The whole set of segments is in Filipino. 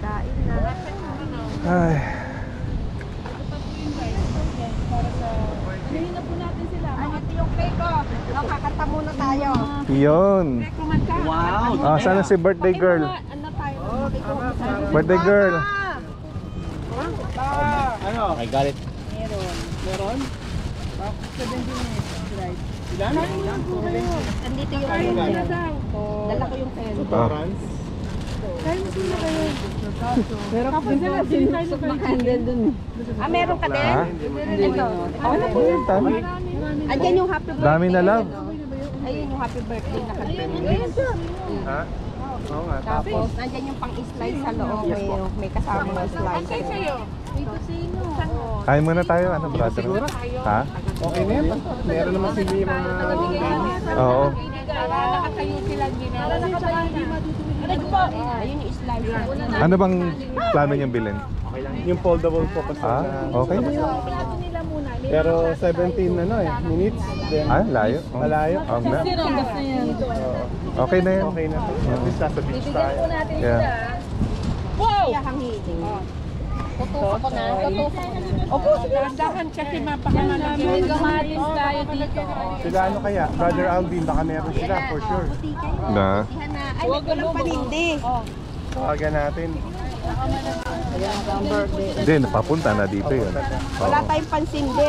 Kain na. Ay, Hinahin na po natin sila. Ay, ito yung cake ko. O, kakanta muna tayo. yun. Wow! Ah, sana si birthday girl. Ano tayo? Birthday girl. Ano? I got it. Andito yung Ayun pen. sila daw. Dala ko yung pen. Ah, Mo sila kayo. Meron Tapos sila, sinusok na candle dun. Ah, meron ka din? Ito. ano po yun? Andyan yung happy birthday. Dami na lang. Ayun yung happy birthday na pen. Ha? Oo nga, Tapos, nandyan yung pang-slice sa loob. May, may kasama slice. Antay sa'yo. Dito sino? Kain muna tayo, ano, brother? Ha? Okay na yan. Meron naman sila yung mga... Oo. Nakatayo sila nakatayo hindi po. Yung. Ano bang plano niyang bilhin? Okay lang. Yung foldable po kasi. Ah, okay. Plato nila muna. Pero 17 ano eh, minutes. Then, Ah, layo. Oh. Malayo. Nga. na yan. Oo. Okay na yun. Okay na. At least nasa beach tayo. natin Yeah. Wow! Kaya hangiting. Tutusok ko na. Tutusok ko na. Opo, dahan kasi mapakamalaga. May gamatis tayo dito. Sila ano kaya? Brother Alvin, baka meron sila for sure. Na. Yan na. Ay, nagkalang panindi. Tawagan natin. Hindi, napapunta na dito yun. Wala Oo. tayong pansindi.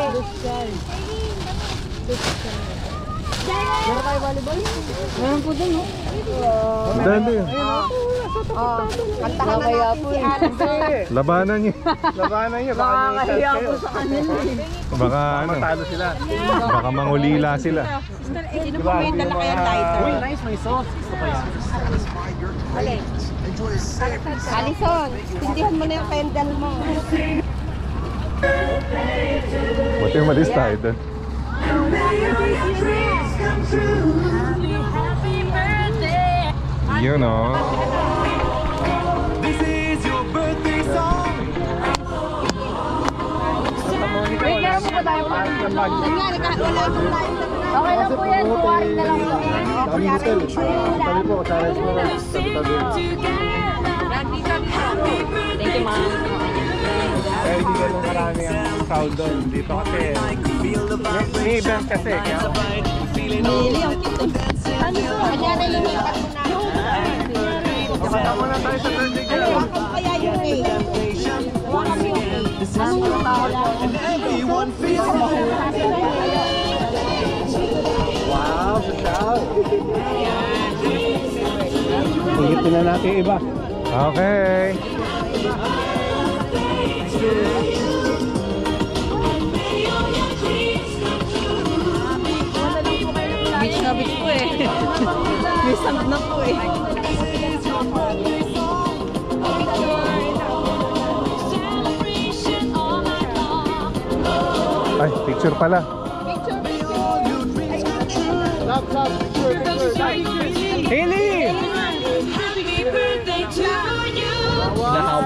Ang dami yun. Oh, kantahan na natin si Alex. Labanan niyo. Labanan nyo, baka may chance kayo. Baka ano, Matalo sila. baka mangulila sila. Sino po may dala kayang title? Nice may sauce. Alin? Alison, tindihan mo na yung pendal mo. Buti umalis tayo doon. Yun o. Wait, meron po ba tayo pa? Yan nga, naka- wala akong na Okay lang po yan. Kuwain na lang po. Kami hotel. Kami po, sa restaurant. Tabi-tabi. Thank you, ma'am. Kaya hindi ganun karami ang crowd doon. Dito kasi, may, may event kasi. Kaya, Ano to? Kanya na lumipat mo na. Kumata muna tayo sa birthday girl. Hawakan mo kaya yung cake. Hawakan mo yung cake. Anong na natin iba. Okay. Beach na beach po eh. May sand na po eh. Ay, picture pala. Love, love, picture, picture. Haley!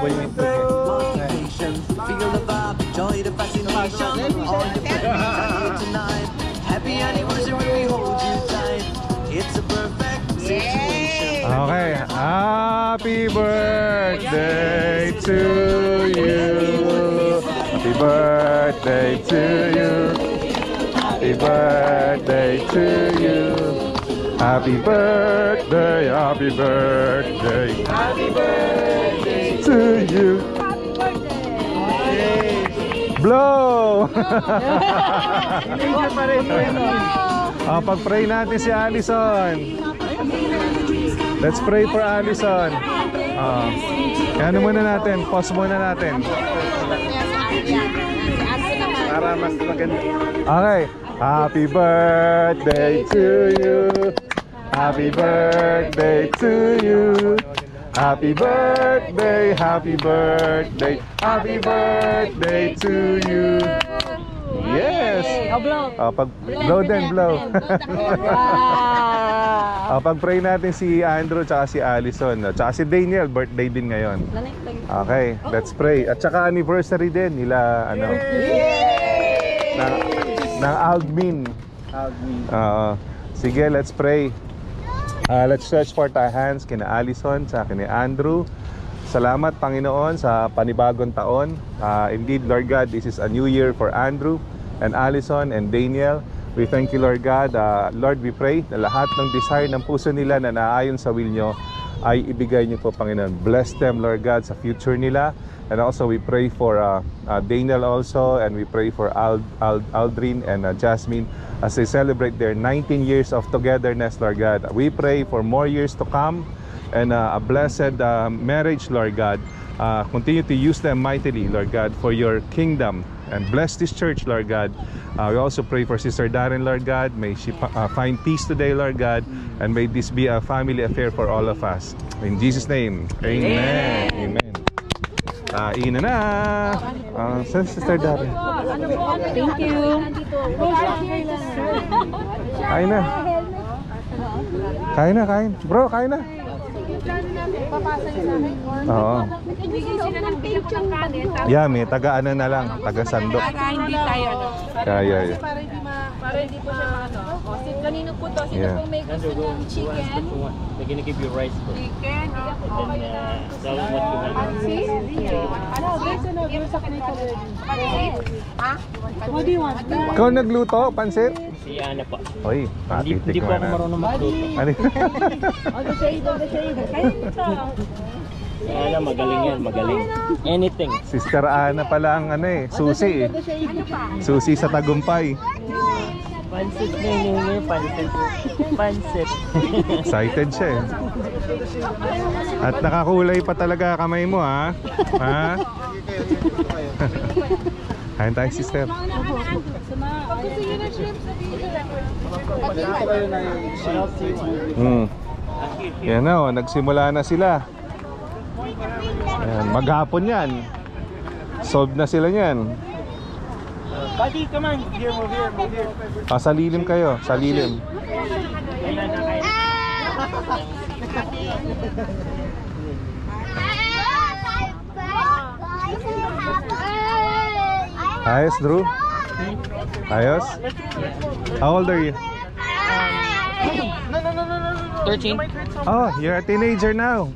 Nahabol yung ito. Feel the vibe, enjoy the fascination. All your friends tonight. Happy anniversary, we hold you tight. It's a perfect situation. Okay. Happy birthday to you. Happy birthday to you. Happy birthday to you. Happy birthday, happy birthday. Happy birthday to you. Blow! Picture pa rin. Ah, pag-pray natin si Allison. Let's pray for Allison. Ah. ano muna natin? Pause muna natin. Para mas maganda. Okay. Happy birthday to you. Happy birthday to you. Happy birthday, happy birthday, happy birthday to you. Yes. Oh, blow. Ah, pag blow din, blow. Ah, pag-pray natin si Andrew tsaka si Allison. Tsaka si Daniel, birthday din ngayon. Okay, let's pray. At tsaka anniversary din nila, ano, ng, ng Aldmin. Oo. sige, let's pray. Ah, let's stretch forth our hands kina Allison, sa kina Andrew. Salamat Panginoon sa panibagong taon. Ah, indeed, Lord God, this is a new year for Andrew and Allison and Daniel. We thank you, Lord God. Ah, Lord, we pray na lahat ng desire ng puso nila na naayon sa will nyo ay ibigay niyo po, Panginoon. Bless them, Lord God, sa future nila. And also, we pray for ah, ah, Daniel also, and we pray for Ald- Ald- Aldrin and ah, Jasmine as they celebrate their 19 years of togetherness, Lord God. We pray for more years to come and uh, a blessed uh, marriage, Lord God. Uh, continue to use them mightily, Lord God, for your kingdom. And bless this church, Lord God. Uh, we also pray for Sister Darren, Lord God. May she uh, find peace today, Lord God. And may this be a family affair for all of us. In Jesus' name, Amen. Amen. Kain na na. Uh, si Sister Darren? Thank you. Kain na. Kain na, kain. Bro, kain na. Oo. Yeah, may na lang, taga-sandok. Para hindi tayo ano. Para hindi po siya ano. O, si kanino po to? Sino Yeah. po may gusto ng chicken? They're gonna give you rice bro. Chicken. And then uh, that was what you want. Pansit? Ano? Guys, ano? Gusto sa kanito Pansit? Ha? What do you want? Ikaw nagluto, pansit? Si Ana po. Oy, Hindi, hindi po patitikman ako na. marunong magluto. Ano? On the shade, on the shade. Si Ana magaling yan, magaling. Anything. Sister Ana pala ang ano eh, susi eh. Susi sa tagumpay. Pansit na yun, pansit. Pansit. Excited siya eh. At nakakulay pa talaga kamay mo ha. Ha? Kain tayo sister. Hmm. Yan na oh, nagsimula na sila. Ayan, maghapon yan. Solve na sila niyan. Buddy, come on. Here, move here, move here. Ah, sa lilim kayo, sa lilim. Ayos, Drew? Ayos? How old are you? 13. Oh, you're a teenager now.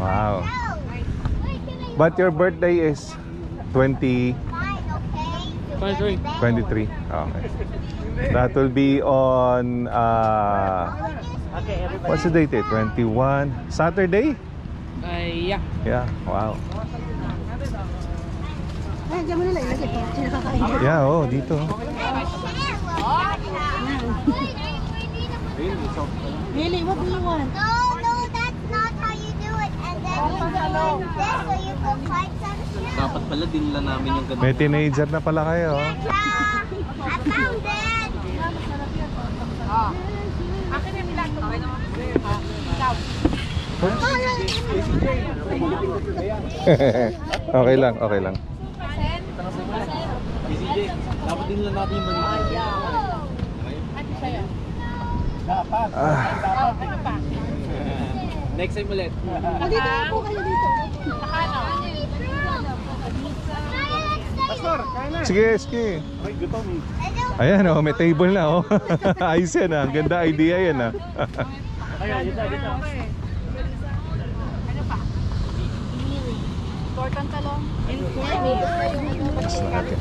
Wow. But your birthday is 20, 23. 23. Okay. That will be on, uh, Okay, what's the date? eh? 21? Saturday? Uh, yeah. Yeah, wow. Yeah, oh, dito. Really, what do you want? No, Dapat pala dinla namin yung ganun. May teenager na pala kayo. I found it. Akin na bilang. Okay naman. okay lang, okay lang. Dapat dinla natin yung. Ah, Next time ulit. Dito po kayo dito. Nakano? sige, sige. Ayan oh, may table na oh. Ayos yan ah. Ganda idea yan ah. Ayun, dito, dito. Tortang talong. Mas natin.